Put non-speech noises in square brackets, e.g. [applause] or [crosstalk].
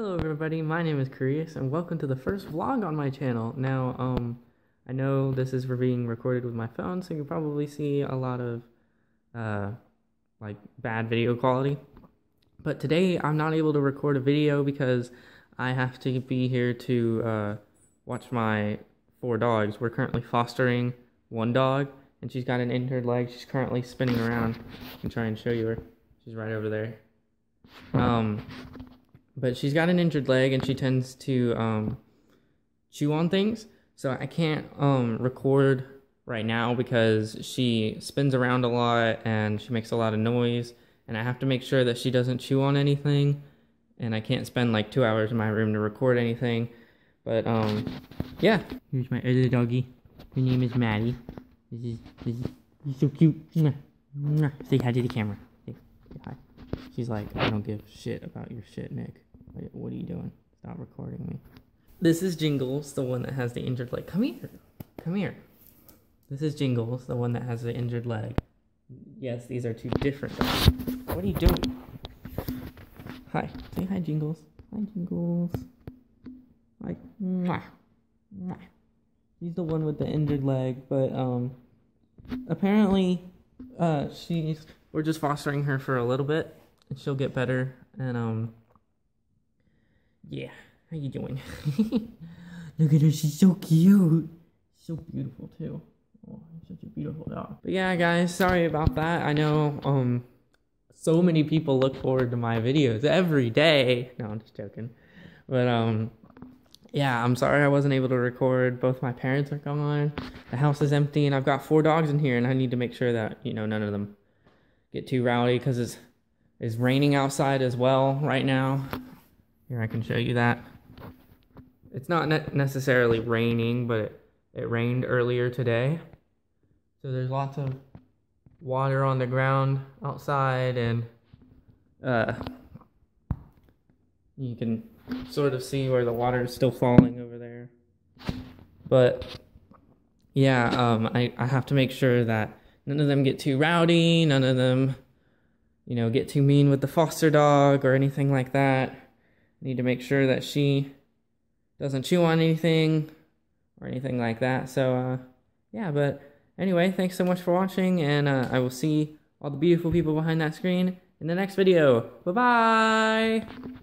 Hello everybody, my name is Coreus and welcome to the first vlog on my channel. Now, um, I know this is for being recorded with my phone, so you probably see a lot of, uh, like, bad video quality. But today, I'm not able to record a video because I have to be here to, uh, watch my four dogs. We're currently fostering one dog, and she's got an injured leg. She's currently spinning around. I can try and show you her. She's right over there. Um, but she's got an injured leg and she tends to um, chew on things. So I can't um, record right now because she spins around a lot and she makes a lot of noise. And I have to make sure that she doesn't chew on anything. And I can't spend like two hours in my room to record anything. But um, yeah. Here's my other doggy. Her name is Maddie. This is, this is so cute. Mwah. Mwah. Say hi to the camera. She's like, I don't give shit about your shit, Nick. Like, what are you doing? Stop recording me. This is Jingles, the one that has the injured leg. Come here. Come here. This is Jingles, the one that has the injured leg. Yes, these are two different dogs. What are you doing? Hi. Say hi, Jingles. Hi, Jingles. Hi. Mwah. Mwah. He's the one with the injured leg, but um, apparently, uh, she's we're just fostering her for a little bit, and she'll get better. And um, yeah, how you doing? [laughs] Look at her, she's so cute, so beautiful too. Oh, such a beautiful dog. But yeah, guys, sorry about that. I know um, so many people look forward to my videos every day. No, I'm just joking. But um, yeah, I'm sorry I wasn't able to record. Both my parents are gone. The house is empty, and I've got four dogs in here, and I need to make sure that you know none of them get too rowdy because it's it's raining outside as well right now. Here I can show you that. It's not ne necessarily raining, but it, it rained earlier today. So there's lots of water on the ground outside, and uh, you can sort of see where the water is still falling over there. But yeah, um, I, I have to make sure that none of them get too rowdy, none of them, you know, get too mean with the foster dog or anything like that. Need to make sure that she doesn't chew on anything or anything like that. So, uh, yeah, but anyway, thanks so much for watching, and uh, I will see all the beautiful people behind that screen in the next video. Bye-bye!